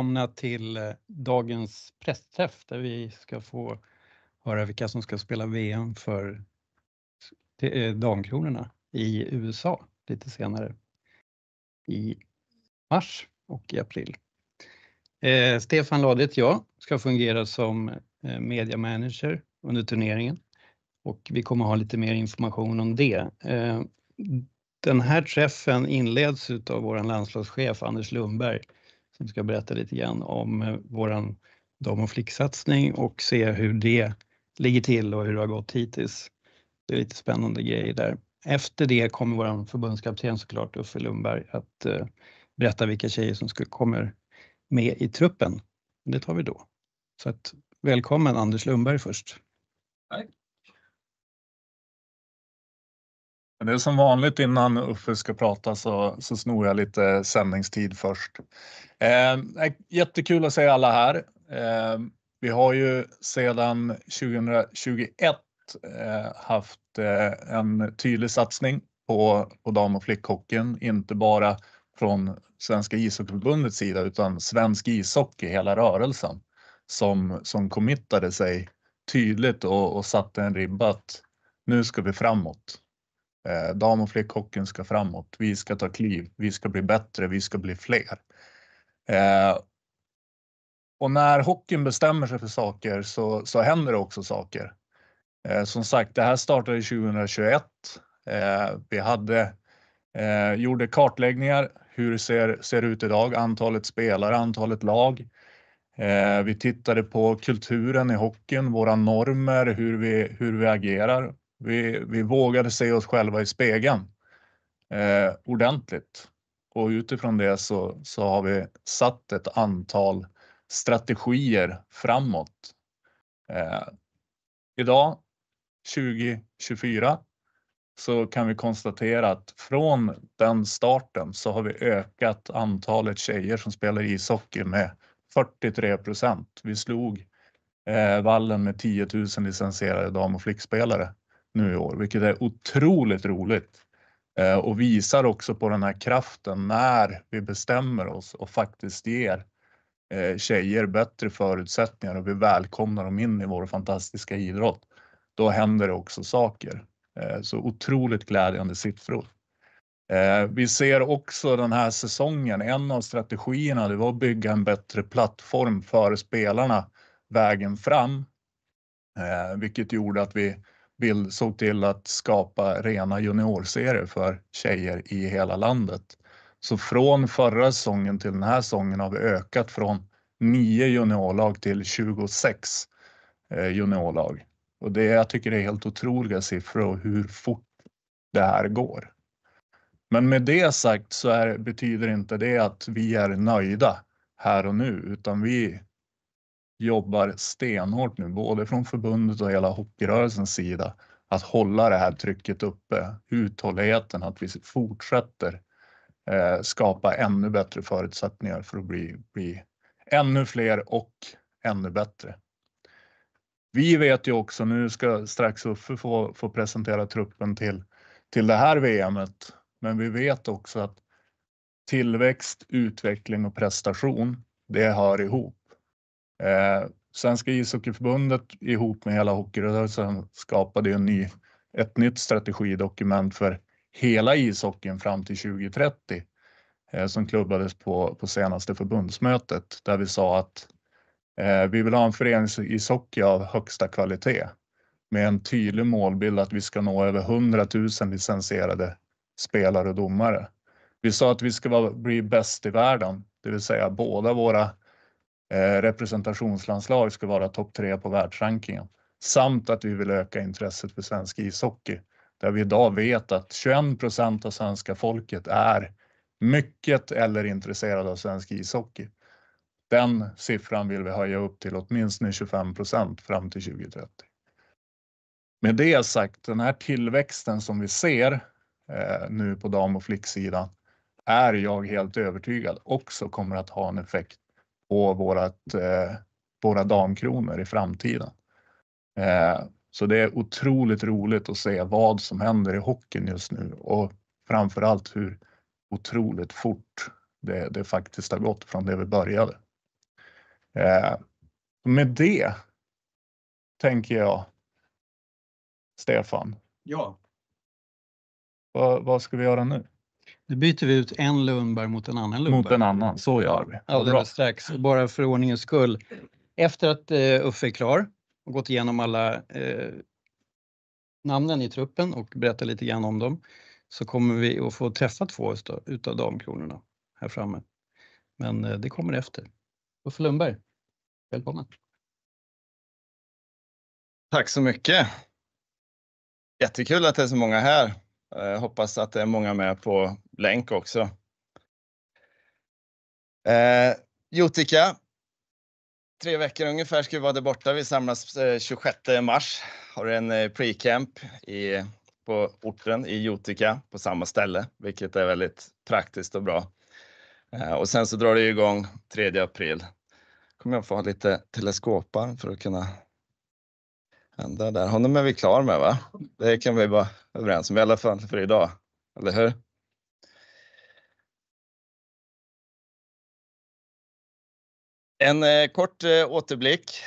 välkomna till eh, dagens pressträff där vi ska få höra vilka som ska spela VM för eh, Damkronorna i USA lite senare i mars och i april. Eh, Stefan Ladet, jag ska fungera som mediamanager media manager under turneringen och vi kommer ha lite mer information om det. Eh, den här träffen inleds av vår landslagschef Anders Lundberg som ska berätta lite grann om eh, våran dam och flicksatsning och se hur det ligger till och hur det har gått hittills. Det är lite spännande grejer där. Efter det kommer vår förbundskapten såklart Uffe Lundberg att eh, berätta vilka tjejer som kommer med i truppen. Det tar vi då. Så att, välkommen Anders Lundberg först. Tack. Det är som vanligt innan Uffe ska prata så, så snor jag lite sändningstid först. Eh, jättekul att se alla här. Eh, vi har ju sedan 2021 eh, haft eh, en tydlig satsning på, på dam och flickhockeyn, inte bara från Svenska ishockeyförbundets sida utan svensk ishockey, hela rörelsen som, som committade sig tydligt och, och satte en ribba att nu ska vi framåt. Eh, dam och flickhockeyn ska framåt. Vi ska ta kliv. Vi ska bli bättre. Vi ska bli fler. Eh, och när hockeyn bestämmer sig för saker så, så händer det också saker. Eh, som sagt, det här startade 2021. Eh, vi hade, eh, gjorde kartläggningar. Hur ser, ser det ut idag? Antalet spelare, antalet lag. Eh, vi tittade på kulturen i hockeyn, våra normer, hur vi, hur vi agerar. Vi, vi vågade se oss själva i spegeln eh, ordentligt och utifrån det så, så har vi satt ett antal strategier framåt. Eh, idag 2024 så kan vi konstatera att från den starten så har vi ökat antalet tjejer som spelar ishockey med 43 procent. Vi slog eh, vallen med 10 000 licensierade dam och flickspelare nu i år, vilket är otroligt roligt eh, och visar också på den här kraften när vi bestämmer oss och faktiskt ger eh, tjejer bättre förutsättningar och vi välkomnar dem in i vår fantastiska idrott. Då händer det också saker. Eh, så otroligt glädjande siffror. Eh, vi ser också den här säsongen, en av strategierna det var att bygga en bättre plattform för spelarna vägen fram. Eh, vilket gjorde att vi bild såg till att skapa rena juniorserier för tjejer i hela landet. Så från förra säsongen till den här säsongen har vi ökat från 9 juniorlag till 26 eh, juniorlag. Och det, jag tycker det är helt otroliga siffror och hur fort det här går. Men med det sagt så är, betyder inte det att vi är nöjda här och nu, utan vi jobbar stenhårt nu, både från förbundet och hela hockeyrörelsens sida, att hålla det här trycket uppe, uthålligheten, att vi fortsätter eh, skapa ännu bättre förutsättningar för att bli, bli ännu fler och ännu bättre. Vi vet ju också, nu ska strax Uffe få, få presentera truppen till, till det här VMet, men vi vet också att tillväxt, utveckling och prestation, det hör ihop. Eh, Svenska ishockeyförbundet ihop med hela hockeyrörelsen skapade en ny, ett nytt strategidokument för hela ishockeyn fram till 2030 eh, som klubbades på, på senaste förbundsmötet där vi sa att eh, vi vill ha en föreningsishockey av högsta kvalitet med en tydlig målbild att vi ska nå över 100 000 licensierade spelare och domare. Vi sa att vi ska vara, bli bäst i världen, det vill säga båda våra Eh, representationslandslag ska vara topp tre på världsrankingen. Samt att vi vill öka intresset för svensk ishockey. Där vi idag vet att 21 procent av svenska folket är mycket eller intresserade av svensk ishockey. Den siffran vill vi höja upp till åtminstone 25 procent fram till 2030. Med det sagt, den här tillväxten som vi ser eh, nu på dam och flicksidan är jag helt övertygad också kommer att ha en effekt på vårat, eh, våra damkronor i framtiden. Eh, så det är otroligt roligt att se vad som händer i hockeyn just nu och framförallt hur otroligt fort det, det faktiskt har gått från det vi började. Med det tänker jag, Stefan. Ja. Vad ska vi göra nu? Nu byter vi ut en Lundberg mot en annan Lundberg. Mot en annan, så gör vi. Alldeles strax. Bara för ordningens skull. Efter att eh, Uffe är klar och gått igenom alla eh, namnen i truppen och berätta lite grann om dem så kommer vi att få träffa två utav damkronorna här framme. Men eh, det kommer efter. Uffe Lundberg, välkommen! Tack så mycket! Jättekul att det är så många här. Jag hoppas att det är många med på länk också. Eh, Jotika. Tre veckor ungefär ska vi vara där borta. Vi samlas eh, 26 mars. Har en eh, pre-camp på orten i Jotika på samma ställe, vilket är väldigt praktiskt och bra. Eh, och sen så drar det igång 3 april. Kommer jag få ha lite teleskopar för att kunna vända där. Honom är vi klar med va? Det kan vi vara överens om i alla fall för idag, eller hur? En eh, kort eh, återblick.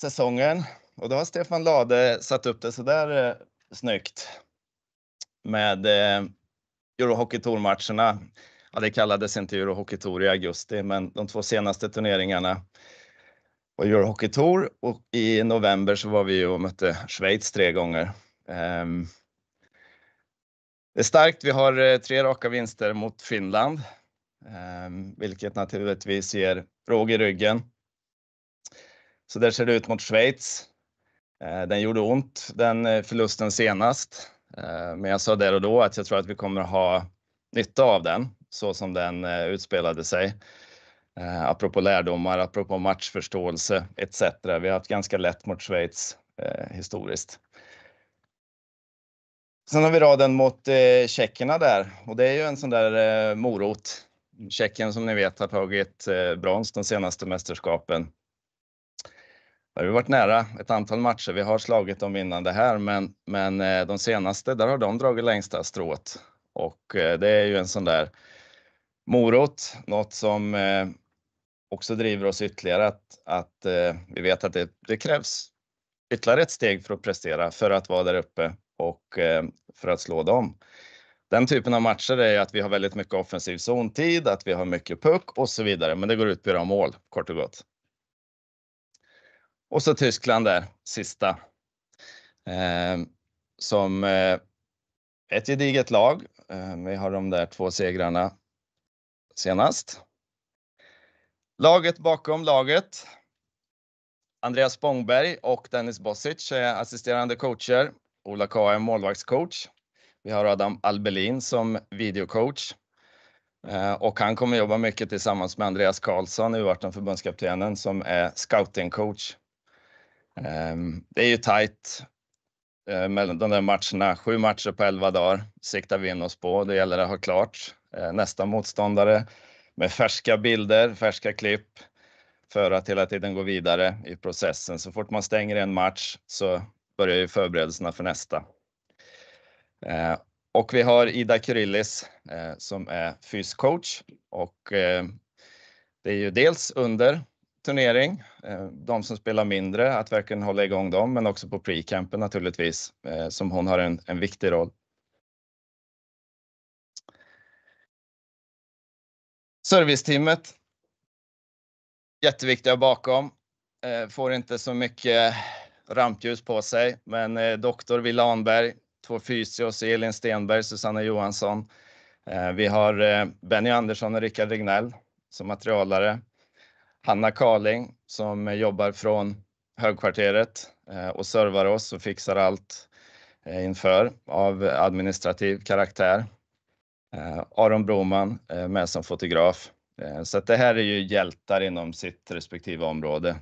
Säsongen och då har Stefan Lade satt upp det så där eh, snyggt med Eurohockey Tour-matcherna. Ja, det kallades inte Eurohockey Tour i augusti, men de två senaste turneringarna var Eurohockey Tour och i november så var vi och mötte Schweiz tre gånger. Ehm, det är starkt. Vi har tre raka vinster mot Finland, Ehm, vilket naturligtvis ger råg i ryggen. Så Där ser det ut mot Schweiz. Ehm, den gjorde ont, den eh, förlusten senast. Ehm, men Jag sa där och då att jag tror att vi kommer ha nytta av den, så som den eh, utspelade sig. Apropå lärdomar, apropå matchförståelse etc. Vi har haft ganska lätt mot Schweiz eh, historiskt. Sen Har vi raden mot tjeckerna där och det är ju en sån där morot. Tjeckien som ni vet har tagit eh, brons de senaste mästerskapen. Där har vi varit nära ett antal matcher. Vi har slagit dem innan det här, men men eh, de senaste, där har de dragit längsta strået och eh, det är ju en sån där morot. Något som också driver oss ytterligare att vi vet att det krävs ytterligare ett steg för att prestera, för att vara där uppe och för att slå dem. Den typen av matcher är att vi har väldigt mycket offensiv zontid, att vi har mycket puck och så vidare, men det går ut på att göra mål, kort och gott. Och så Tyskland där, sista. Ehm, som eh, ett gediget lag. Ehm, vi har de där två segrarna senast. Laget bakom laget. Andreas Spångberg och Dennis Bosic är assisterande coacher. Ola K är målvaktscoach. Vi har Adam Albelin som videocoach eh, och han kommer jobba mycket tillsammans med Andreas Karlsson, U18 förbundskaptenen, som är scoutingcoach. Ehm, det är ju tajt eh, mellan de där matcherna. Sju matcher på 11 dagar siktar vi in oss på. Det gäller att ha klart eh, nästa motståndare med färska bilder, färska klipp för att hela tiden gå vidare i processen. Så fort man stänger en match så börjar ju förberedelserna för nästa. Eh, och Vi har Ida Kyrillis eh, som är fyscoach och eh, det är ju dels under turnering, de som spelar mindre, att verkligen hålla igång dem, men också på pre-campen naturligtvis, som hon har en viktig roll. Serviceteamet. Jätteviktiga bakom. Får inte så mycket rampljus på sig, men Doktor Wille Ahnberg, Två fysios, Elin Stenberg, Susanna Johansson. Eh, vi har eh, Benny Andersson och Rickard Regnell som materialare. Hanna Carling som jobbar från högkvarteret eh, och servar oss och fixar allt inför av administrativ karaktär. Aron Broman med som fotograf. Så Det här är ju hjältar inom sitt respektive område.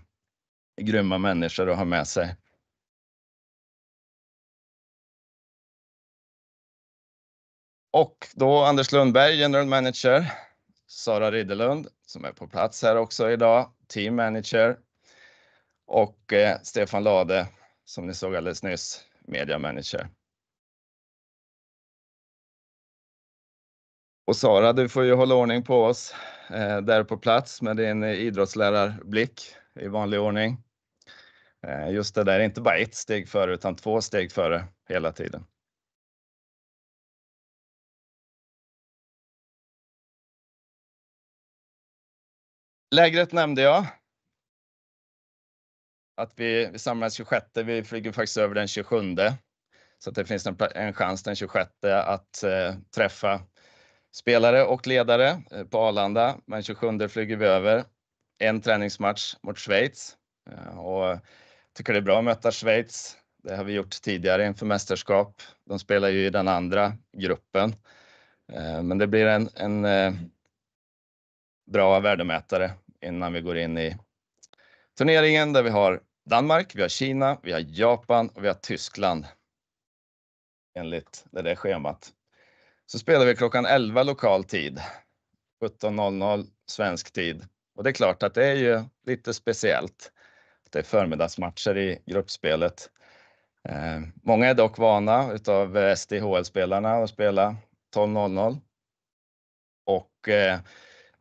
Grymma människor att ha med sig. Och Då Anders Lundberg, General Manager. Sara Ridderlund som är på plats här också idag, Team Manager. Och eh, Stefan Lade, som ni såg alldeles nyss, Media Manager. Och Sara, du får ju hålla ordning på oss eh, där på plats med din idrottslärarblick i vanlig ordning. Eh, just det där, inte bara ett steg före, utan två steg före hela tiden. Lägret nämnde jag. Att vi samlas 26, vi flyger faktiskt över den 27. Så att det finns en chans den 26 att eh, träffa spelare och ledare eh, på Arlanda. Men 27 flyger vi över. En träningsmatch mot Schweiz eh, och tycker det är bra att möta Schweiz. Det har vi gjort tidigare inför mästerskap. De spelar ju i den andra gruppen. Men det blir en bra värdemätare innan vi går in i turneringen där vi har Danmark, vi har Kina, vi har Japan och vi har Tyskland. Enligt det där schemat. Spelar vi klockan 11 lokal tid, 17:00 svensk tid. och Det är klart att det är ju lite speciellt. Det är förmiddagsmatcher i gruppspelet. Eh, många är dock vana utav eh, SDHL-spelarna att spela 12:00.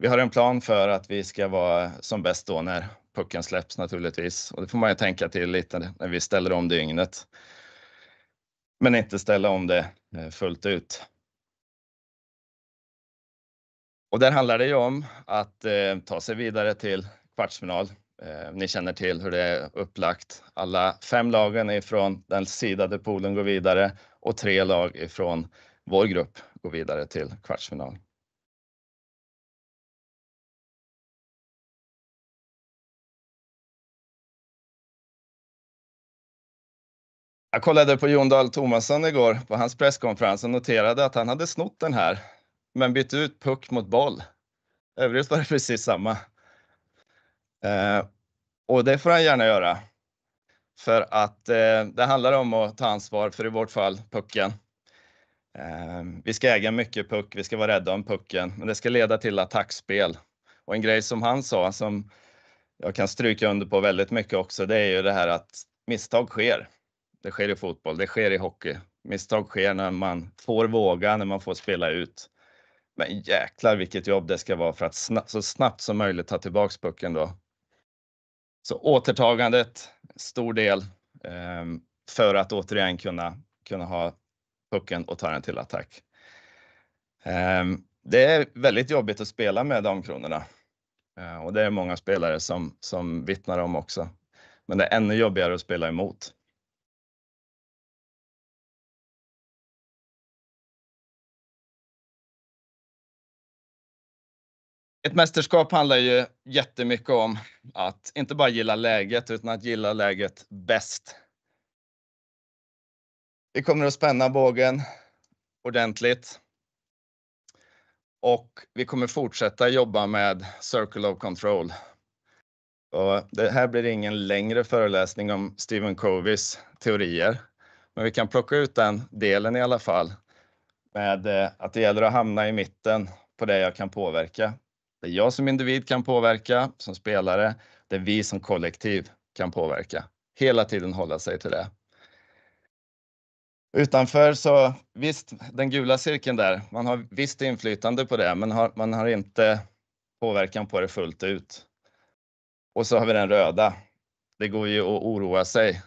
Vi har en plan för att vi ska vara som bäst då när pucken släpps naturligtvis. och Det får man ju tänka till lite när vi ställer om dygnet. Men inte ställa om det eh, fullt ut. Och Där handlar det ju om att eh, ta sig vidare till kvartsfinal. Eh, ni känner till hur det är upplagt. Alla fem lagen ifrån den sidade poolen går vidare och tre lag ifrån vår grupp går vidare till kvartsfinal. Jag kollade på Jon Dahl Tomasson igår på hans presskonferens och noterade att han hade snott den här, men bytt ut puck mot boll. Övrigt var det precis samma. Eh, och Det får han gärna göra. För att eh, det handlar om att ta ansvar för i vårt fall pucken. Eh, vi ska äga mycket puck, vi ska vara rädda om pucken, men det ska leda till attackspel. Och En grej som han sa som jag kan stryka under på väldigt mycket också, det är ju det här att misstag sker. Det sker i fotboll, det sker i hockey. Misstag sker när man får våga, när man får spela ut. Men jäklar vilket jobb det ska vara för att så snabbt som möjligt ta tillbaks pucken då. Så Återtagandet, stor del, ehm, för att återigen kunna kunna ha pucken och ta den till attack. Ehm, det är väldigt jobbigt att spela med Damkronorna. Eh, och Det är många spelare som vittnar om också. Men Det är ännu jobbigare att spela emot. Ett mästerskap handlar ju jättemycket om att inte bara gilla läget, utan att gilla läget bäst. Vi kommer att spänna bågen ordentligt. Och Vi kommer fortsätta jobba med Circle of Control. Det här blir ingen längre föreläsning om Stephen Coveys teorier, men vi kan plocka ut den delen i alla fall. Med eh, att det gäller att hamna i mitten på det jag kan påverka. Det jag som individ kan påverka som spelare, det vi som kollektiv kan påverka. Hela tiden hålla sig till det. Utanför så visst, den gula cirkeln där, man har visst inflytande på det, men man har inte påverkan på det fullt ut. Och Så har vi den röda. Det går ju att oroa sig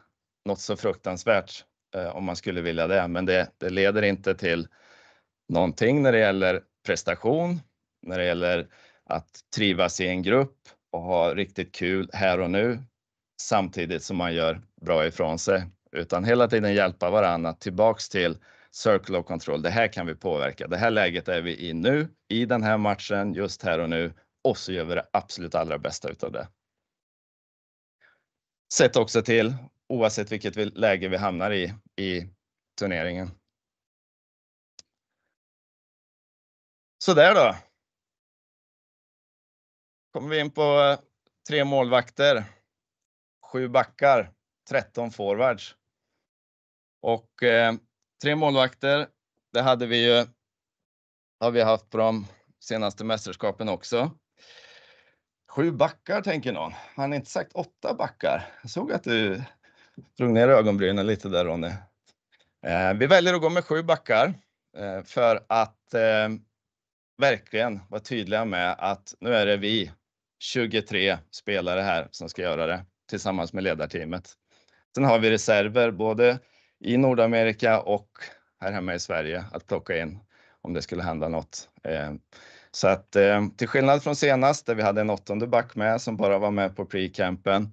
något så fruktansvärt eh, om man skulle vilja det, men det leder inte till någonting när det gäller prestation, när det gäller att trivas i en grupp och ha riktigt kul här och nu, samtidigt som man gör bra ifrån sig. Utan hela tiden hjälpa varandra tillbaks till Circle of Control. Det här kan vi påverka. Det här läget är vi i nu, i den här matchen, just här och nu. och Så gör vi det absolut allra bästa utav det. Sätt också till, oavsett vilket läge vi hamnar i i turneringen. Så där då. Kommer vi in på eh, 3 målvakter, 7 backar, 13 forwards. Och eh, 3 målvakter, det hade vi ju, har vi haft på de senaste mästerskapen också. 7 backar tänker någon. Har inte sagt 8 backar? Jag såg att du drog ner ögonbrynen lite där Ronny. Eh, vi väljer att gå med 7 backar för att verkligen vara tydliga med att nu är det vi 23 spelare här som ska göra det tillsammans med ledarteamet. Sen har vi reserver både i Nordamerika och här hemma i Sverige att plocka in om det skulle hända något. Eh, så att eh, till skillnad från senast där vi hade en åttonde back med som bara var med på pre-campen.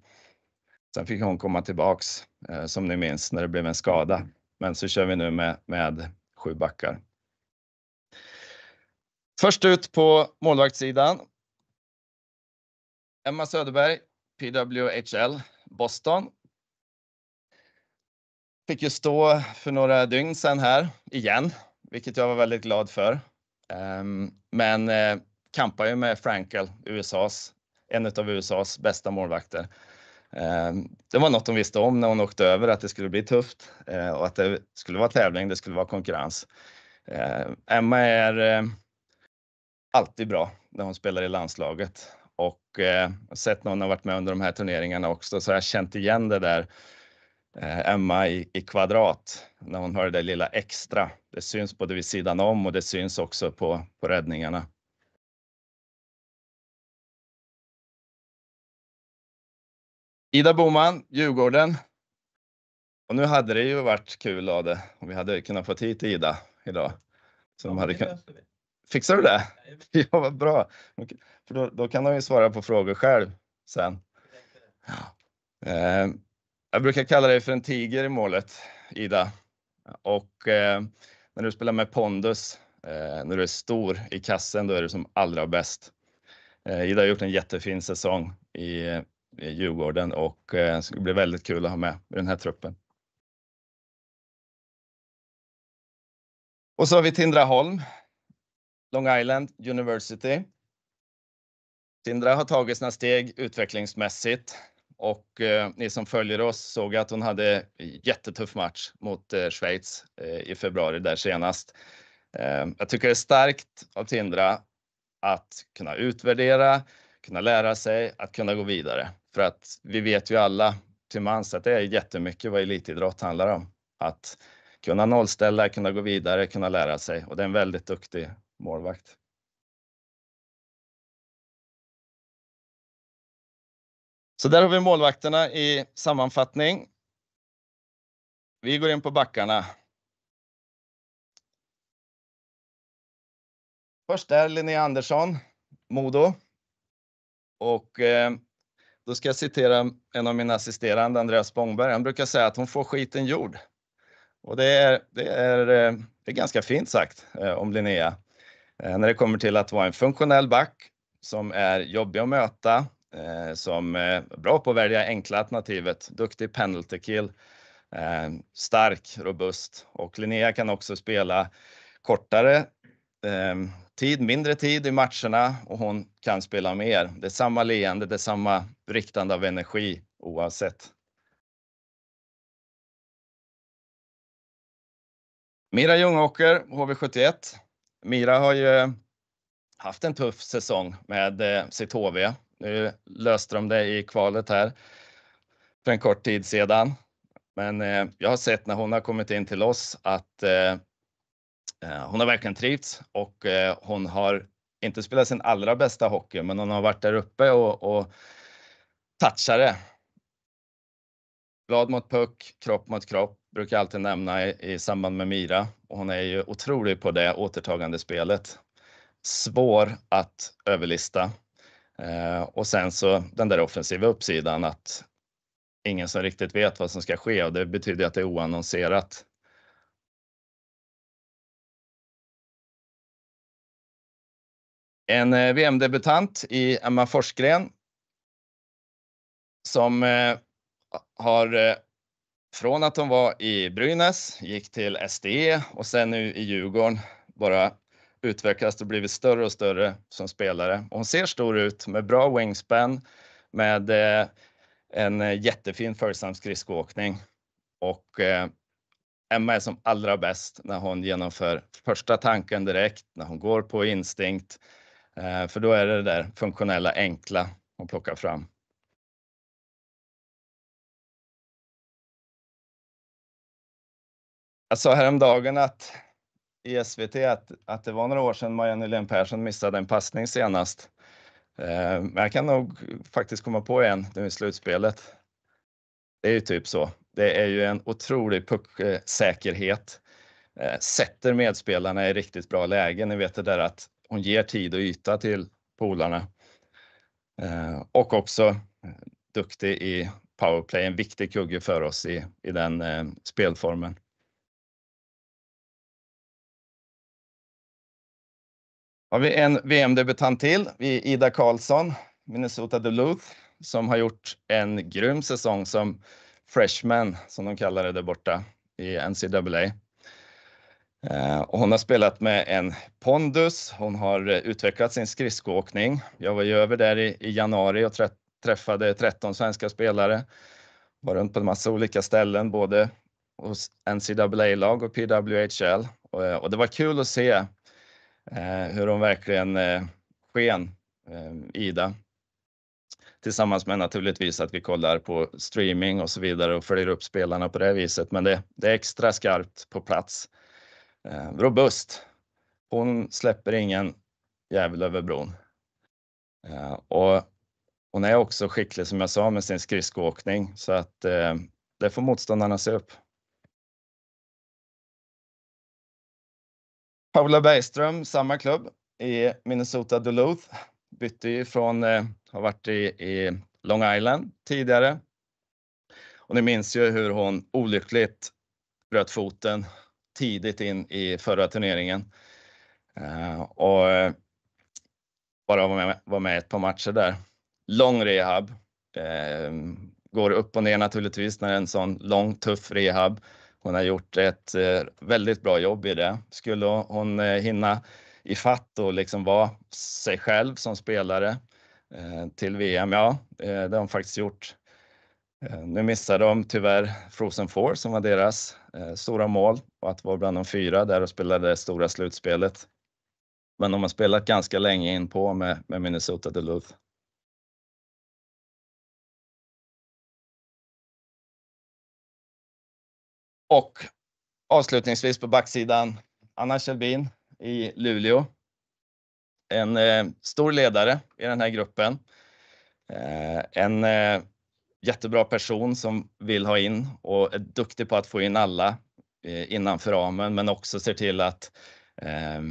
Sen fick hon komma tillbaks eh, som ni minns när det blev en skada. Men så kör vi nu med med sju backar. Först ut på målvaktssidan. Emma Söderberg, PWHL Boston. Fick ju stå för några dygn sedan här igen, vilket jag var väldigt glad för. Ehm, men eh, kampar ju med Frankel, USAs, en av USAs bästa målvakter. Ehm, det var något hon visste om när hon åkte över att det skulle bli tufft eh, och att det skulle vara tävling, det skulle vara konkurrens. Ehm, Emma är eh, alltid bra när hon spelar i landslaget och sett när hon har varit med under de här turneringarna också så har jag känt igen det där Emma i kvadrat när hon har det lilla extra. Det syns både vid sidan om och det syns också på räddningarna. Ida Boman, Djurgården. Nu hade det ju varit kul av det om vi hade kunnat få hit Ida i dag. Fixar du det? Ja, vad bra. För då kan hon ju svara på frågor själv sen. Jag brukar kalla dig för en tiger i målet, Ida. När du spelar med pondus, när du är stor i kassen, då är du som allra bäst. Ida har gjort en jättefin säsong i Djurgården och det ska bli väldigt kul att ha med i den här truppen. Så har vi Tindra Holm, Long Island University. Tindra har tagit sina steg utvecklingsmässigt och eh, ni som följer oss såg att hon hade jättetuff match mot eh, Schweiz eh, i februari där senast. Jag tycker det är starkt av Tindra att kunna utvärdera, kunna lära sig, att kunna gå vidare. För att vi vet ju alla till mans att det är jättemycket vad elitidrott handlar om. Att kunna nollställa, kunna gå vidare, kunna lära sig och det är en väldigt duktig målvakt. Så Där har vi målvakterna i sammanfattning. Vi går in på backarna. Först är Linnea Andersson, Modo. Och eh, Då ska jag citera en av mina assisterande, Andreas Spångberg. Han brukar säga att hon får skiten gjord. och Det är eh, ganska fint sagt eh, om Linnea. Eh, när det kommer till att vara en funktionell back som är jobbig att möta, eh, som är bra på att välja enkla alternativet, duktig penalty kill, stark, robust. och Linnea kan också spela kortare tid, mindre tid i matcherna och hon kan spela mer. Det är samma leende, det är samma riktande av energi oavsett. Mira Ljungåker, HV71. Mira har ju haft en tuff säsong med eh, sitt HV. Nu löste de det i kvalet här för en kort tid sedan. men eh, Jag har sett när hon har kommit in till oss att eh, hon har verkligen trivts och hon har inte spelat sin allra bästa hockey, men hon har varit där uppe och touchat det. Blad mot puck, kropp mot kropp brukar jag alltid nämna i samband med Mira och hon är ju otrolig på det återtagande spelet. Svår att överlista. Eh, och Sen så den där offensiva uppsidan att ingen som riktigt vet vad som ska ske och det betyder att det är oannonserat. En eh, VM-debutant i Emma Forsgren som eh, har från att hon var i Brynäs, gick till SD och sen nu i Djurgården bara utvecklats och blivit större och större som spelare. Hon ser stor ut med bra wingspan, med eh, en jättefin följsam skridskoåkning. Eh, Emma är som allra bäst när hon genomför första tanken direkt, när hon går på instinkt. Eh, för då är det det där funktionella, enkla hon plockar fram. Jag sa häromdagen att i SVT att, att det var några år sedan Maja Nylén Persson missade en passning senast. Eh, men jag kan nog faktiskt komma på en nu i slutspelet. Det är ju typ så. Det är ju en otrolig pucksäkerhet. Eh, sätter medspelarna i riktigt bra lägen. Ni vet det där att hon ger tid och yta till polarna. Eh, och också duktig i powerplay, en viktig kugge för oss i, i den spelformen. Har vi en VM-debutant till, Ida Karlsson, Minnesota Duluth, som har gjort en grym säsong som freshman, som de kallar det där borta i NCAA. Eh, och hon har spelat med en pondus. Hon har eh, utvecklat sin skridskoåkning. Jag var ju över där i, i januari och träffade 13 svenska spelare. Var runt på en massa olika ställen, både hos NCAA-lag och PWHL. Och, eh, och, det var kul att se Eh, hur hon verkligen eh, sken, eh, Ida. Tillsammans med naturligtvis att vi kollar på streaming och så vidare och följer upp spelarna på det viset. Men det, det är extra skarpt på plats. Eh, robust. Hon släpper ingen jävel över bron. Eh, och hon är också skicklig som jag sa med sin skridskoåkning så att eh, det får motståndarna se upp. Paula Bergström, samma klubb i Minnesota Duluth. Bytte ju från, eh, har varit i, i Long Island tidigare. Och ni minns ju hur hon olyckligt bröt foten tidigt in i förra turneringen. Eh, och eh, bara var med, var med ett par matcher där lång rehab. Eh, går upp och ner naturligtvis när en sån lång tuff rehab. Hon har gjort ett eh, väldigt bra jobb i det. Skulle hon eh, hinna i fatt och liksom vara sig själv som spelare eh, till VM? Ja, det har hon faktiskt gjort. Nu missar de tyvärr Frozen Four som var deras stora mål och att vara bland de fyra där och spela det stora slutspelet. Men de har spelat ganska länge in på med, med Minnesota Duluth. Och avslutningsvis på backsidan, Anna Kjellbin i Luleå. En eh, stor ledare i den här gruppen. Eh, en eh, jättebra person som vill ha in och är duktig på att få in alla eh, innanför ramen, men också ser till att eh,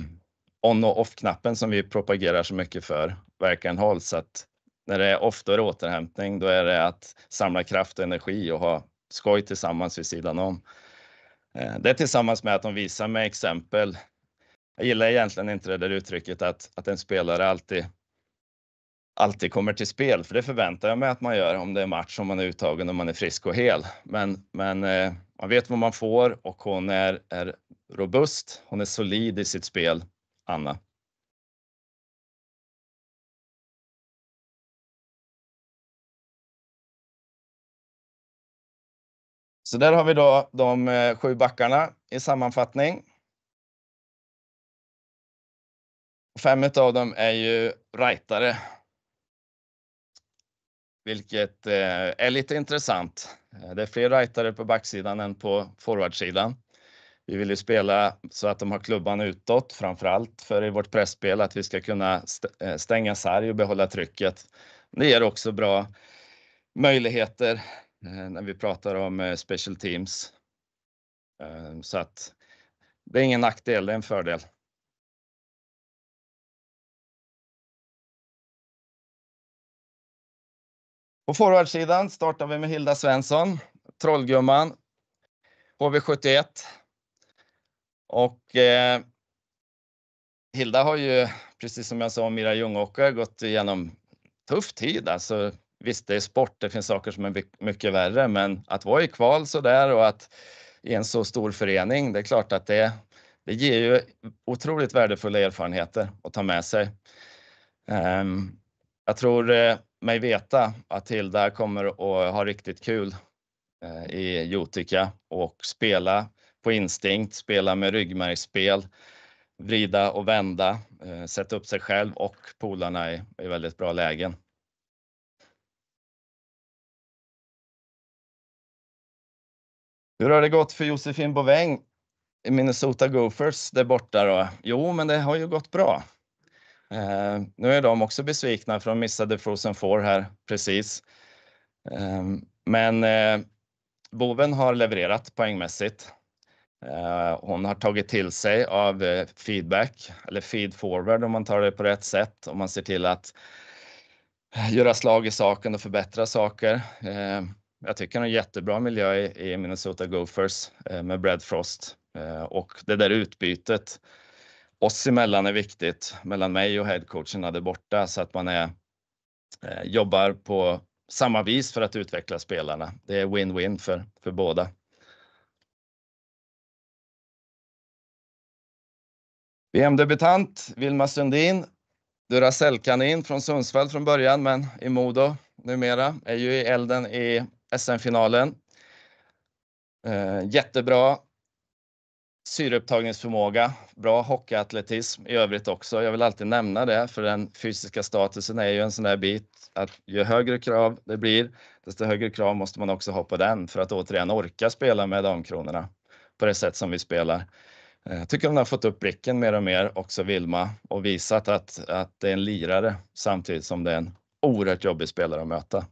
on och off-knappen som vi propagerar så mycket för verkligen hålls. Så att när det är off, då är det återhämtning. Då är det att samla kraft och energi och ha skoj tillsammans vid sidan om. Eh, det tillsammans med att de visar med exempel. Jag gillar egentligen inte det där uttrycket att, att en spelare alltid alltid kommer till spel, för det förväntar jag mig att man gör om det är match, om man är uttagen och man är frisk och hel. Men, men eh, man vet vad man får och hon är, är robust. Hon är solid i sitt spel, Anna. Så där har vi då de eh, sju backarna i sammanfattning. Fem av dem är ju rightare. Vilket eh, är lite intressant. Eh, det är fler rightare på backsidan än på forwardsidan. Vi vill ju spela så att de har klubban utåt, framför allt för i vårt pressspel att vi ska kunna stänga sarg och behålla trycket. Det ger också bra möjligheter Eh, när vi pratar om eh, special teams. Eh, så att det är ingen nackdel, det är en fördel. På forwardsidan startar vi med Hilda Svensson, Trollgumman, HV71. Och eh, Hilda har ju, precis som jag sa om Mira Ljungåker, gått igenom tuff tid. Alltså visst, det är sport, det finns saker som är mycket värre, men att vara i kval så där och att i en så stor förening, det är klart att det, det ger ju otroligt värdefulla erfarenheter att ta med sig. Ehm, jag tror eh, mig veta att Hilda kommer att ha riktigt kul eh, i Jotika och spela på instinkt, spela med ryggmärgsspel, vrida och vända, eh, sätta upp sig själv och polarna i, i väldigt bra lägen. Hur har det gått för Josefin Boväng Minnesota Gophers där borta då? Jo, men det har ju gått bra. Eh, nu är de också besvikna för de missade Frozen Four här precis. Eh, men eh, Boven har levererat poängmässigt. Eh, hon har tagit till sig av eh, feedback eller feed forward om man tar det på rätt sätt. Om man ser till att eh, göra slag i saken och förbättra saker. Eh, jag tycker en jättebra miljö i Minnesota Gophers eh, med Brad Frost eh, och det där utbytet oss emellan är viktigt mellan mig och headcoacherna där borta så att man är, eh, jobbar på samma vis för att utveckla spelarna. Det är win-win för, för båda. VM-debutant Vilma Sundin, Duracellkanin från Sundsvall från början, men i Modo numera, är ju i elden i SM-finalen. Eh, jättebra syreupptagningsförmåga, bra hockeyatletism i övrigt också. Jag vill alltid nämna det, för den fysiska statusen är ju en sån där bit att ju högre krav det blir, desto högre krav måste man också ha på den för att återigen orka spela med damkronorna på det sätt som vi spelar. Eh, jag tycker hon har fått upp blicken mer och mer, också Vilma, och visat att, att det är en lirare samtidigt som det är en oerhört jobbig spelare att möta.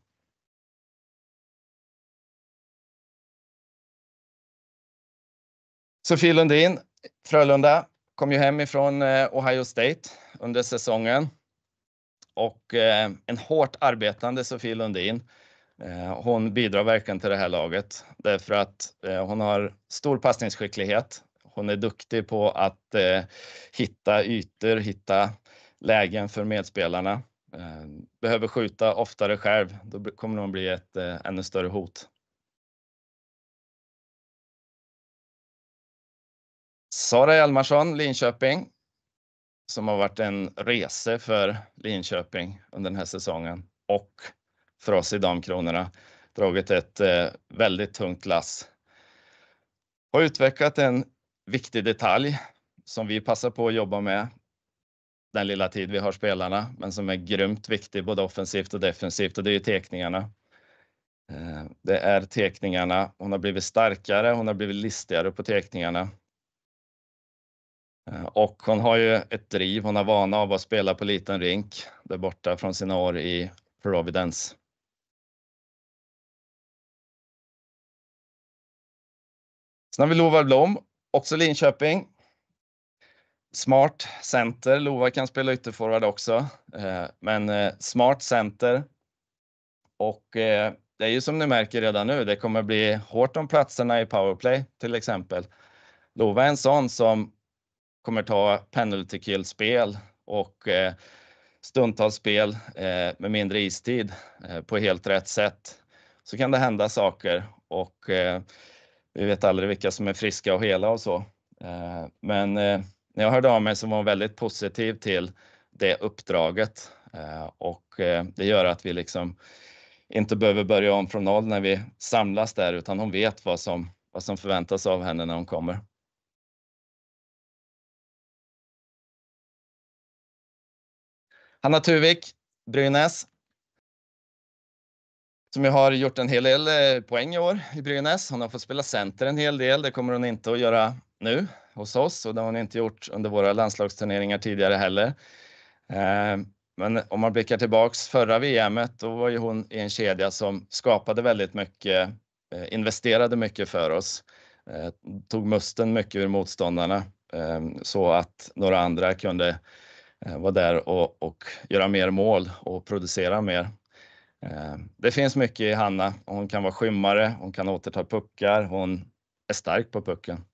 Sofie Lundin, Frölunda, kom ju hem ifrån eh, Ohio State under säsongen och eh, en hårt arbetande Sofie Lundin. Eh, hon bidrar verkligen till det här laget därför att hon har stor passningsskicklighet. Hon är duktig på att hitta ytor, hitta lägen för medspelarna. Behöver skjuta oftare själv, då kommer hon bli ett ännu större hot. Sara Hjalmarsson, Linköping, som har varit en rese för Linköping under den här säsongen och för oss i Damkronorna. Dragit ett eh, väldigt tungt lass. Har utvecklat en viktig detalj som vi passar på att jobba med den lilla tid vi har spelarna, men som är grymt viktig både offensivt och defensivt och det är ju tekningarna. Eh, det är tekningarna. Hon har blivit starkare, hon har blivit listigare på tekningarna. Eh, och hon har ju ett driv, hon har vana av att spela på liten rink där borta från sina år i Providence. Sen har vi Lova Blom Också Linköping. Smart center. Lova kan spela ytterforward också, eh, men eh, smart center. Och det är ju som ni märker redan nu, det kommer bli hårt om platserna i powerplay till exempel. Lova är en sån som kommer ta penalty kill spel och eh, stundtals spel eh, med mindre istid eh, på helt rätt sätt. Så kan det hända saker och vi vet aldrig vilka som är friska och hela och så. Men när jag hörde av mig så var hon väldigt positiv till det uppdraget och det gör att vi liksom inte behöver börja om från noll när vi samlas där, utan hon vet vad som, vad som förväntas av henne när hon kommer. Hanna Tuvik, Brynäs, som ju har gjort en hel del eh, poäng i år i Brynäs. Hon har fått spela center en hel del. Det kommer hon inte att göra nu hos oss och det har hon inte gjort under våra landslagsturneringar tidigare heller. Eh, men om man blickar tillbaks förra VMet, då var ju hon i en kedja som skapade väldigt mycket, eh, investerade mycket för oss, tog musten mycket ur motståndarna så att några andra kunde Eh, vara där och, och göra mer mål och producera mer. Eh, det finns mycket i Hanna. Hon kan vara skymmare, hon kan återta puckar, hon är stark på pucken.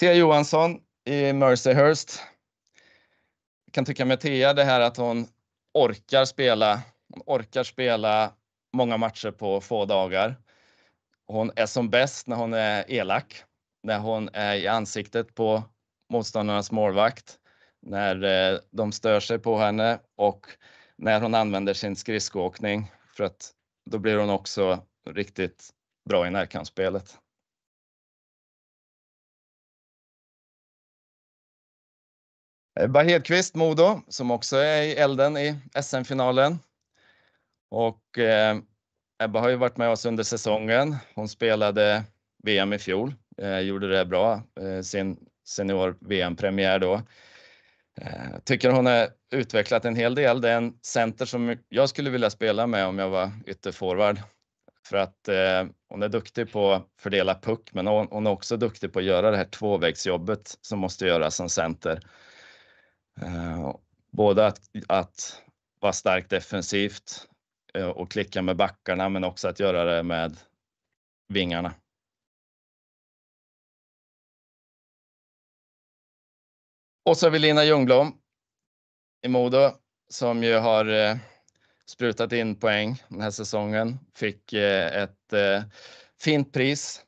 Thea Johansson i Mercyhurst. Jag kan tycka med Thea det här att hon orkar spela. Hon orkar spela många matcher på få dagar. Hon är som bäst när hon är elak, när hon är i ansiktet på motståndarnas målvakt när eh, de stör sig på henne och när hon använder sin skridskoåkning för att då blir hon också riktigt bra i närkampsspelet. Eh, Ebba Hedqvist, Modo, som också är i elden i SM-finalen. Och eh, Ebba har ju varit med oss under säsongen. Hon spelade VM i fjol, Eh, gjorde det bra, eh, sin senior VM-premiär då. Eh, tycker hon har utvecklat en hel del. Det är en center som jag skulle vilja spela med om jag var ytterforward. För att hon är duktig på att fördela puck, men hon är också duktig på att göra det här tvåvägsjobbet som måste göras som center. Både att vara stark defensivt och klicka med backarna, men också att göra det med vingarna. Och Så har vi Lina Ljungblom i Modo som ju har eh, sprutat in poäng den här säsongen. Fick eh, ett eh, fint pris,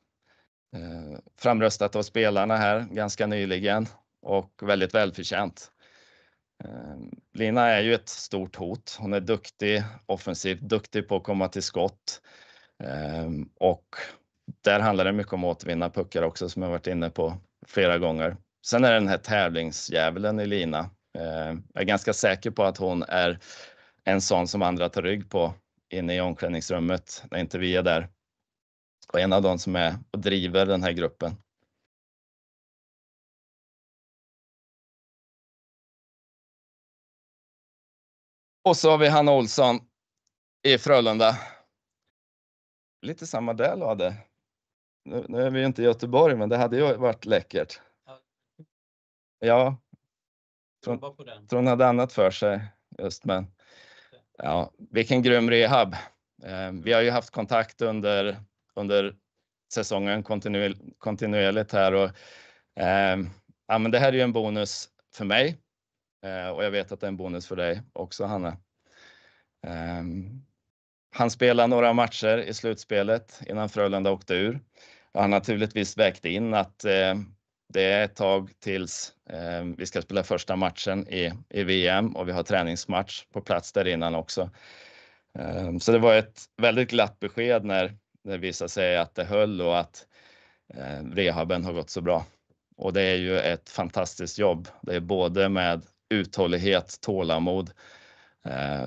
framröstat av spelarna här ganska nyligen och väldigt välförtjänt. Lina är ju ett stort hot. Hon är duktig offensivt, duktig på att komma till skott. och Där handlar det mycket om att återvinna puckar också som jag varit inne på flera gånger. Sen Är det den här tävlingsdjävulen Elina. Eh, jag är ganska säker på att hon är en sån som andra tar rygg på inne i omklädningsrummet när inte vi är där. Och En av de som är och driver den här gruppen. Och Så har vi Hanna Olsson i Frölunda. Lite samma där Lade. Nu är vi inte i Göteborg, men det hade ju varit läckert. Ja. Jobba på den. Tror hon hade annat för sig just, men ja, vilken grym rehab. Vi har ju haft kontakt under säsongen kontinuerligt här och ja, men det här är ju en bonus för mig och jag vet att det är en bonus för dig också, Hanna. Han spelade några matcher i slutspelet innan Frölunda åkte ur. Jag har naturligtvis vägt in att det är ett tag tills eh, vi ska spela första matchen i VM och vi har träningsmatch på plats där innan också. Eh, så Det var ett väldigt glatt besked när det visade sig att det höll och att eh, rehaben har gått så bra. Och Det är ju ett fantastiskt jobb. Det är både med uthållighet, tålamod,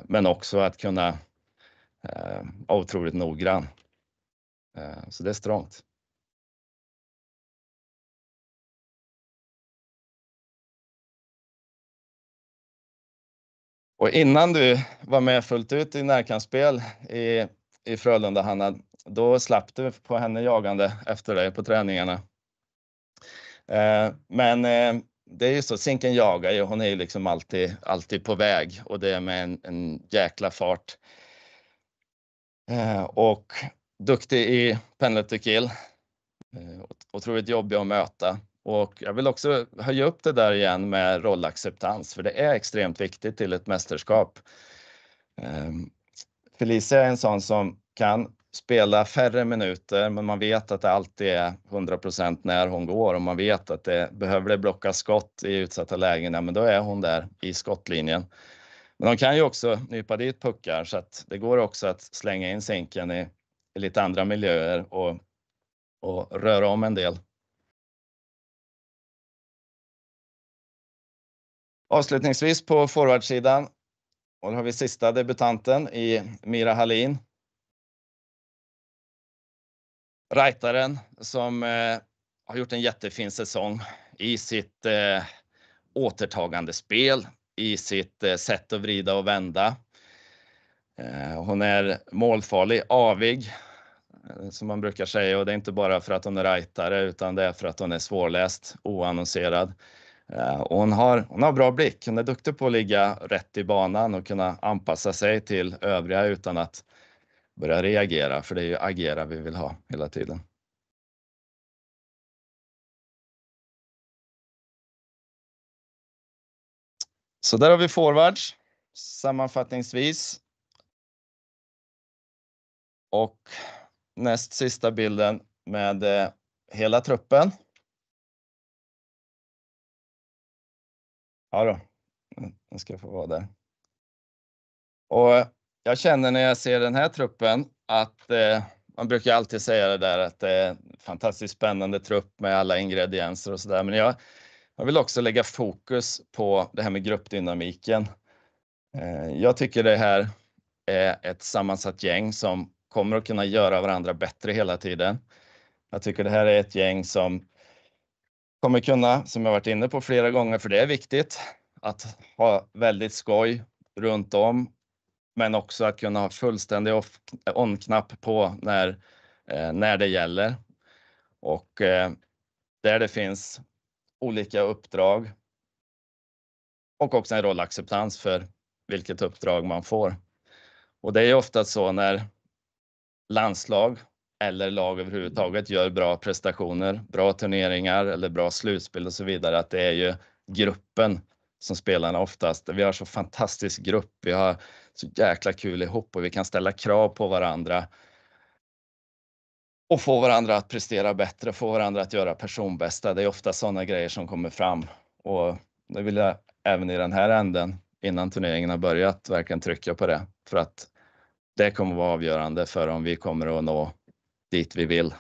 men också att kunna vara otroligt noggrann. Så Det är Och Innan du var med fullt ut i närkampsspel i Frölunda, Hanna, då slapp du på henne jagande efter dig på träningarna. Eh, men eh, Det är ju så, Zinken jagar ju. Hon är ju liksom alltid alltid på väg och det är med en jäkla fart. Eh, och Duktig i penalty kill. Otroligt jobbig att möta. Och Jag vill också höja upp det där igen med rollacceptans, för det är extremt viktigt till ett mästerskap. Ehm, Felicia är en sån som kan spela färre minuter, men man vet att det alltid är 100% när hon går och man vet att det behöver det blocka skott i utsatta lägen, ja men då är hon där i skottlinjen. Men Hon kan ju också nypa dit puckar så att det går också att slänga in sinken i lite andra miljöer och röra om en del. Avslutningsvis på forwardsidan. och Då har vi sista debutanten i Mira Hallin. Rightaren som eh, har gjort en jättefin säsong i sitt eh, återtagandespel, i sitt eh, sätt att vrida och vända. Hon är målfarlig, avig, som man brukar säga, och det är inte bara för att hon är rightare, utan det är för att hon är svårläst, oannonserad. Eh, hon har bra blick. Hon är duktig på att ligga rätt i banan och kunna anpassa sig till övriga utan att börja reagera, för det är ju agera vi vill ha hela tiden. Så Där har vi forwards sammanfattningsvis. Och Näst sista bilden med eh, hela truppen. Ja då, mm, den ska få vara där. Och Jag känner när jag ser den här truppen att eh, man brukar alltid säga det där att det är en fantastiskt spännande trupp med alla ingredienser och sådär. Jag vill också lägga fokus på det här med gruppdynamiken. Eh, jag tycker det här är ett sammansatt gäng som kommer att kunna göra varandra bättre hela tiden. Jag tycker det här är ett gäng som kommer kunna, som jag varit inne på flera gånger, för det är viktigt att ha väldigt skoj runt om, men också att kunna ha fullständig on-knapp på när, eh, när det gäller. och eh, Där det finns olika uppdrag och också en rollacceptans för vilket uppdrag man får. Och Det är ofta så när landslag eller lag överhuvudtaget gör bra prestationer, bra turneringar eller bra slutspel och så vidare, att det är ju gruppen som spelarna oftast. Vi har så fantastisk grupp, vi har så jäkla kul ihop och vi kan ställa krav på varandra. Och Få varandra att prestera bättre, få varandra att göra personbästa. Det är ofta sådana grejer som kommer fram och det vill jag även i den här änden, innan turneringen har börjat, verkligen trycka på det. För att det kommer att vara avgörande för om vi kommer att nå dit vi vill.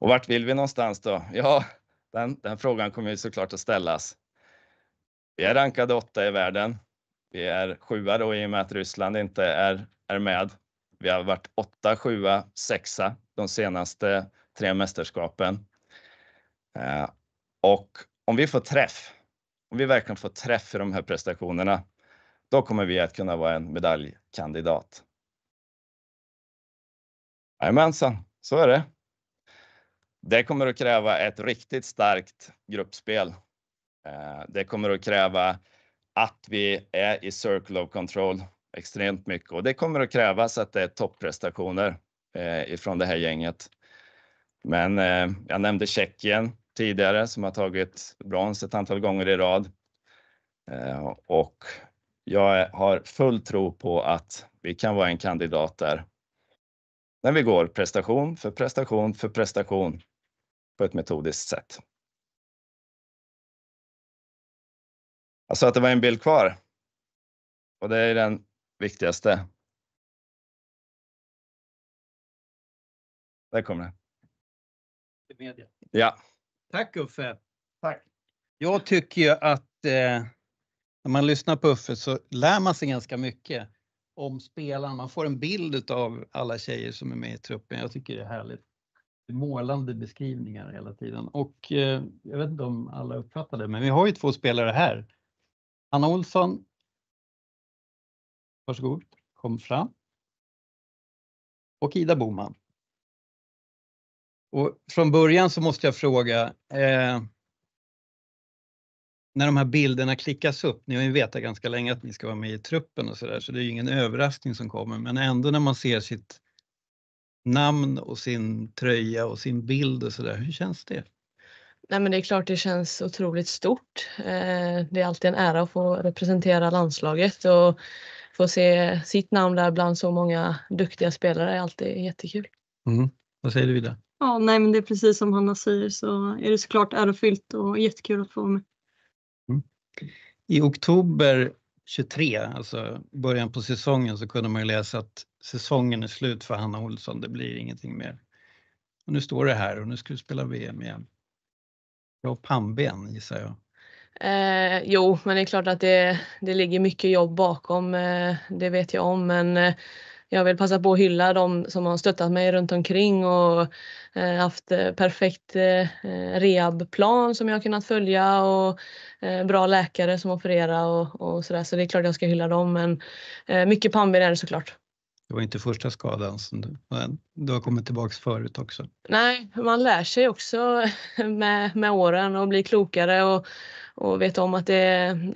Och Vart vill vi någonstans då? Ja, den frågan kommer ju såklart att ställas. Vi är rankade åtta i världen. Vi är sjua då i och med att Ryssland inte är med. Vi har varit 8, 7, 6 de senaste tre mästerskapen. Eh, och Om vi får träff, om vi verkligen får träff i de här prestationerna, då kommer vi att kunna vara en medaljkandidat. Jajamensan, så är det. Det kommer att kräva ett riktigt starkt gruppspel. Eh, det kommer att kräva att vi är i circle of control extremt mycket och det kommer att krävas att det är topprestationer eh, ifrån det här gänget. Men eh, Jag nämnde Tjeckien tidigare som har tagit brons ett antal gånger i rad. Och Jag har full tro på att vi kan vara en kandidat där. När vi går prestation för prestation för prestation på ett metodiskt sätt. Jag sa att det var en bild kvar och det är den viktigaste. Där kommer den. Media. Ja. Tack Uffe. Tack. Jag tycker ju att när man lyssnar på Uffe så lär man sig ganska mycket om spelarna. Man får en bild av alla tjejer som är med i truppen. Jag tycker det är härligt. Målande beskrivningar hela tiden. och eh, Jag vet inte om alla uppfattar det, men vi har ju två spelare här. Anna Olsson. Varsågod, kom fram. Och Ida Boman. Och Från början så måste jag fråga, eh, när de här bilderna klickas upp, ni har ju vetat ganska länge att ni ska vara med i truppen och sådär, så det är ju ingen överraskning som kommer. Men ändå när man ser sitt namn och sin tröja och sin bild och sådär, hur känns det? Nej, men det är klart det känns otroligt stort. Det är alltid en ära att få representera landslaget och få se sitt namn där bland så många duktiga spelare är alltid jättekul. Vad säger du Ida? Ja, nej men det är precis som Hanna säger så är det så klart ärofyllt och jättekul att få vara med. I oktober 23, alltså början på säsongen, så kunde man ju läsa att säsongen är slut för Hanna Olsson. Det blir ingenting mer. Och Nu står det här och nu ska du spela VM igen. Bra pannben gissar jag. Eh, jo, men det är klart att det ligger mycket jobb bakom. Eh, det vet jag om. Eh, jag vill passa på att hylla de som har stöttat mig runt omkring och eh, haft eh, perfekt eh, rehabplan som jag har kunnat följa och bra läkare som opererar och sådär. Det är klart jag ska hylla dem, men mycket pannben är det såklart. Det var inte första skadan som du har kommit tillbaka förut också. Nej, man lär sig också med åren och blir klokare och vet om att det,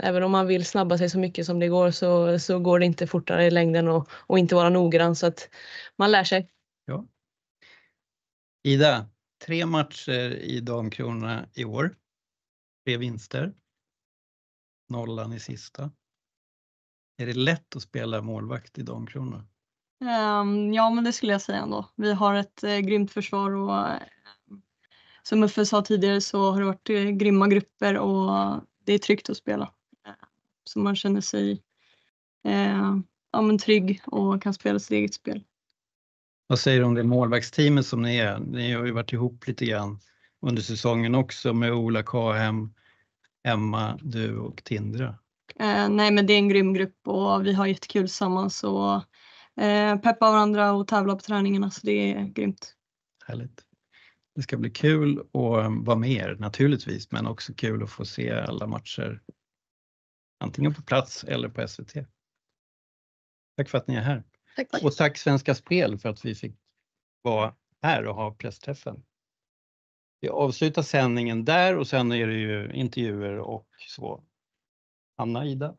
även om man vill snabba sig så mycket som det går så går det inte fortare i längden och inte vara noggrann. Man lär sig. Ja. Ida, 3 matcher i Damkronorna i år. 3 vinster. Nollan i sista. Är det lätt att spela målvakt i Damkronorna? Ja, men det skulle jag säga ändå. Vi har ett grymt försvar och som Uffe sa tidigare så har det varit grymma grupper och det är tryggt att spela. Man känner sig, ja men trygg och kan spela sitt eget spel. Vad säger du om det målvaktsteamet som ni är? Ni har ju varit ihop lite grann under säsongen också med Ola Kahem, Emma, du och Tindra. Nej, men det är en grym grupp och vi har jättekul tillsammans och eh, peppa varandra och tävla på träningarna så det är grymt. Härligt. Det ska bli kul att vara med er naturligtvis, men också kul att få se alla matcher antingen på plats eller på SVT. Tack för att ni är här. Tack. Och tack Svenska Spel för att vi fick vara här och ha pressträffen. Vi avslutar sändningen där och sen är det ju intervjuer och så. Anna, Ida?